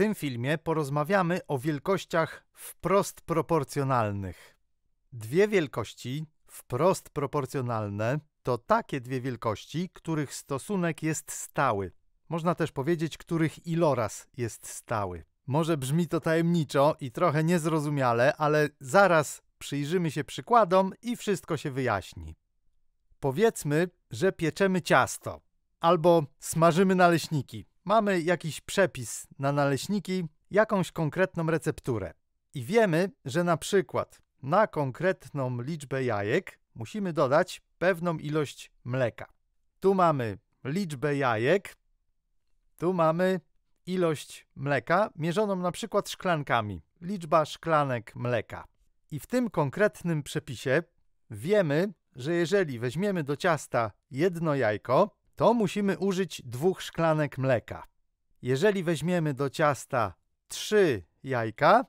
tym filmie porozmawiamy o wielkościach wprost proporcjonalnych. Dwie wielkości wprost proporcjonalne to takie dwie wielkości, których stosunek jest stały. Można też powiedzieć, których iloraz jest stały. Może brzmi to tajemniczo i trochę niezrozumiale, ale zaraz przyjrzymy się przykładom i wszystko się wyjaśni. Powiedzmy, że pieczemy ciasto albo smażymy naleśniki. Mamy jakiś przepis na naleśniki, jakąś konkretną recepturę. I wiemy, że na przykład na konkretną liczbę jajek musimy dodać pewną ilość mleka. Tu mamy liczbę jajek, tu mamy ilość mleka mierzoną na przykład szklankami, liczba szklanek mleka. I w tym konkretnym przepisie wiemy, że jeżeli weźmiemy do ciasta jedno jajko, to musimy użyć dwóch szklanek mleka. Jeżeli weźmiemy do ciasta trzy jajka,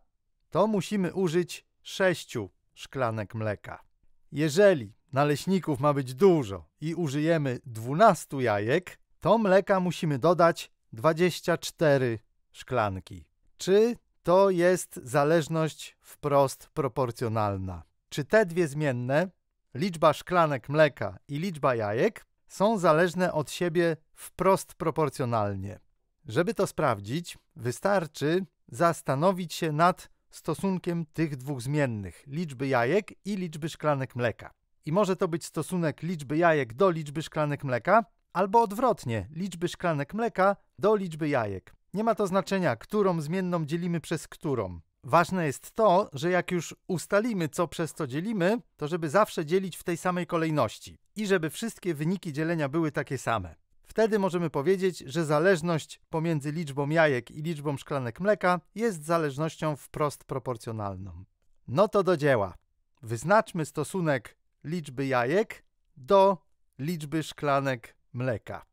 to musimy użyć sześciu szklanek mleka. Jeżeli naleśników ma być dużo i użyjemy 12 jajek, to mleka musimy dodać 24 szklanki. Czy to jest zależność wprost proporcjonalna? Czy te dwie zmienne, liczba szklanek mleka i liczba jajek, są zależne od siebie wprost proporcjonalnie? Żeby to sprawdzić, wystarczy zastanowić się nad stosunkiem tych dwóch zmiennych, liczby jajek i liczby szklanek mleka. I może to być stosunek liczby jajek do liczby szklanek mleka, albo odwrotnie, liczby szklanek mleka do liczby jajek. Nie ma to znaczenia, którą zmienną dzielimy przez którą. Ważne jest to, że jak już ustalimy, co przez co dzielimy, to żeby zawsze dzielić w tej samej kolejności i żeby wszystkie wyniki dzielenia były takie same. Wtedy możemy powiedzieć, że zależność pomiędzy liczbą jajek i liczbą szklanek mleka jest zależnością wprost proporcjonalną. No to do dzieła. Wyznaczmy stosunek liczby jajek do liczby szklanek mleka.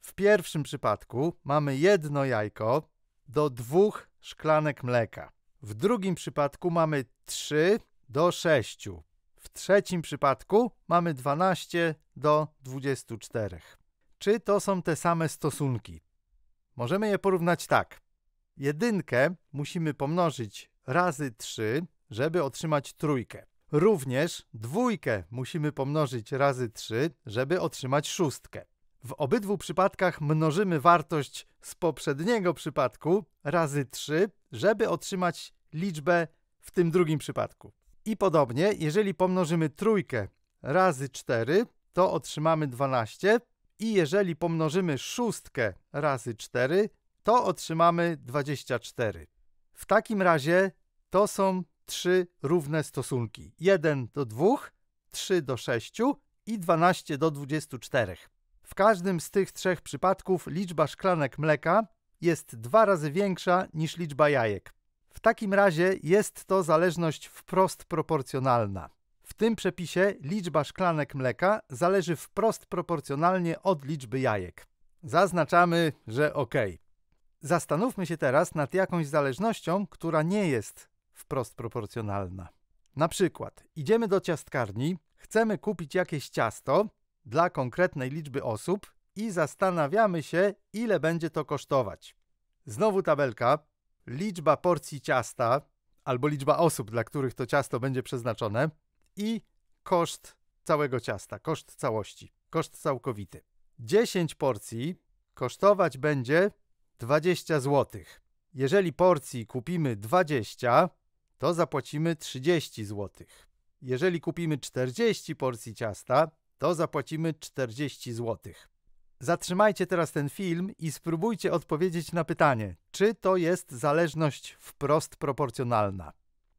W pierwszym przypadku mamy jedno jajko do dwóch szklanek mleka. W drugim przypadku mamy 3 do 6. W trzecim przypadku mamy 12 do 24. Czy to są te same stosunki? Możemy je porównać tak. Jedynkę musimy pomnożyć razy 3, żeby otrzymać trójkę. Również dwójkę musimy pomnożyć razy 3, żeby otrzymać szóstkę. W obydwu przypadkach mnożymy wartość z poprzedniego przypadku razy 3, żeby otrzymać liczbę w tym drugim przypadku. I podobnie, jeżeli pomnożymy trójkę razy 4, to otrzymamy 12 i jeżeli pomnożymy szóstkę razy 4, to otrzymamy 24. W takim razie to są trzy równe stosunki. 1 do 2, 3 do 6 i 12 do 24. W każdym z tych trzech przypadków liczba szklanek mleka jest dwa razy większa niż liczba jajek. W takim razie jest to zależność wprost proporcjonalna. W tym przepisie liczba szklanek mleka zależy wprost proporcjonalnie od liczby jajek. Zaznaczamy, że OK. Zastanówmy się teraz nad jakąś zależnością, która nie jest wprost proporcjonalna. Na przykład idziemy do ciastkarni, chcemy kupić jakieś ciasto dla konkretnej liczby osób i zastanawiamy się, ile będzie to kosztować. Znowu tabelka, liczba porcji ciasta albo liczba osób, dla których to ciasto będzie przeznaczone i koszt całego ciasta, koszt całości, koszt całkowity. 10 porcji kosztować będzie 20 zł. Jeżeli porcji kupimy 20, to zapłacimy 30 zł. Jeżeli kupimy 40 porcji ciasta, to zapłacimy 40 zł. Zatrzymajcie teraz ten film i spróbujcie odpowiedzieć na pytanie, czy to jest zależność wprost proporcjonalna.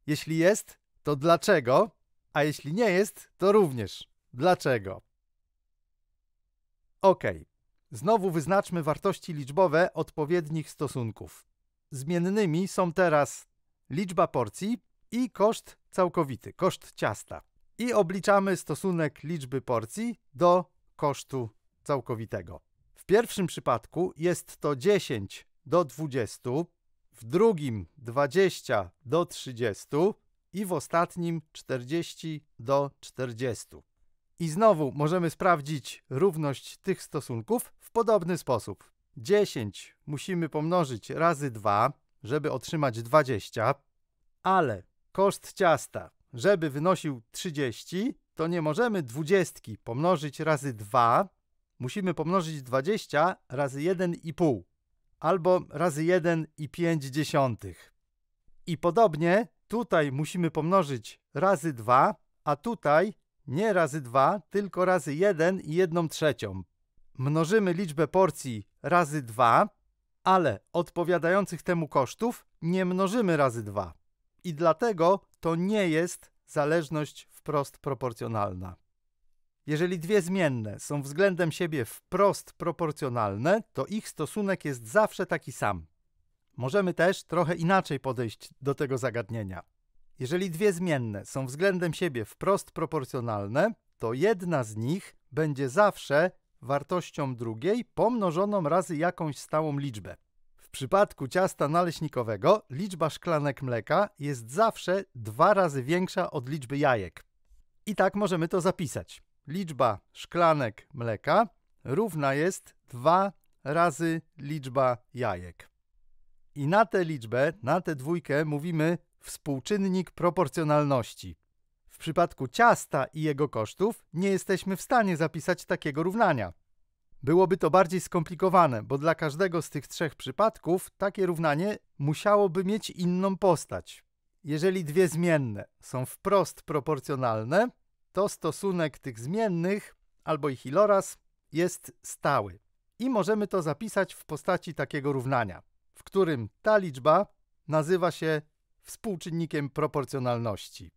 Jeśli jest, to dlaczego? A jeśli nie jest, to również dlaczego? Ok. Znowu wyznaczmy wartości liczbowe odpowiednich stosunków. Zmiennymi są teraz liczba porcji i koszt całkowity, koszt ciasta. I obliczamy stosunek liczby porcji do kosztu całkowitego. W pierwszym przypadku jest to 10 do 20, w drugim 20 do 30 i w ostatnim 40 do 40. I znowu możemy sprawdzić równość tych stosunków w podobny sposób. 10 musimy pomnożyć razy 2, żeby otrzymać 20, ale koszt ciasta, żeby wynosił 30, to nie możemy 20 pomnożyć razy 2, musimy pomnożyć 20 razy 1,5 albo razy 1,5. I podobnie tutaj musimy pomnożyć razy 2, a tutaj nie razy 2, tylko razy 1 i 1 trzecią. Mnożymy liczbę porcji razy 2, ale odpowiadających temu kosztów nie mnożymy razy 2. I dlatego to nie jest zależność wprost proporcjonalna. Jeżeli dwie zmienne są względem siebie wprost proporcjonalne, to ich stosunek jest zawsze taki sam. Możemy też trochę inaczej podejść do tego zagadnienia. Jeżeli dwie zmienne są względem siebie wprost proporcjonalne, to jedna z nich będzie zawsze wartością drugiej pomnożoną razy jakąś stałą liczbę. W przypadku ciasta naleśnikowego liczba szklanek mleka jest zawsze dwa razy większa od liczby jajek. I tak możemy to zapisać. Liczba szklanek mleka równa jest 2 razy liczba jajek. I na tę liczbę, na tę dwójkę mówimy współczynnik proporcjonalności. W przypadku ciasta i jego kosztów nie jesteśmy w stanie zapisać takiego równania. Byłoby to bardziej skomplikowane, bo dla każdego z tych trzech przypadków takie równanie musiałoby mieć inną postać. Jeżeli dwie zmienne są wprost proporcjonalne, to stosunek tych zmiennych albo ich iloraz jest stały. I możemy to zapisać w postaci takiego równania, w którym ta liczba nazywa się współczynnikiem proporcjonalności.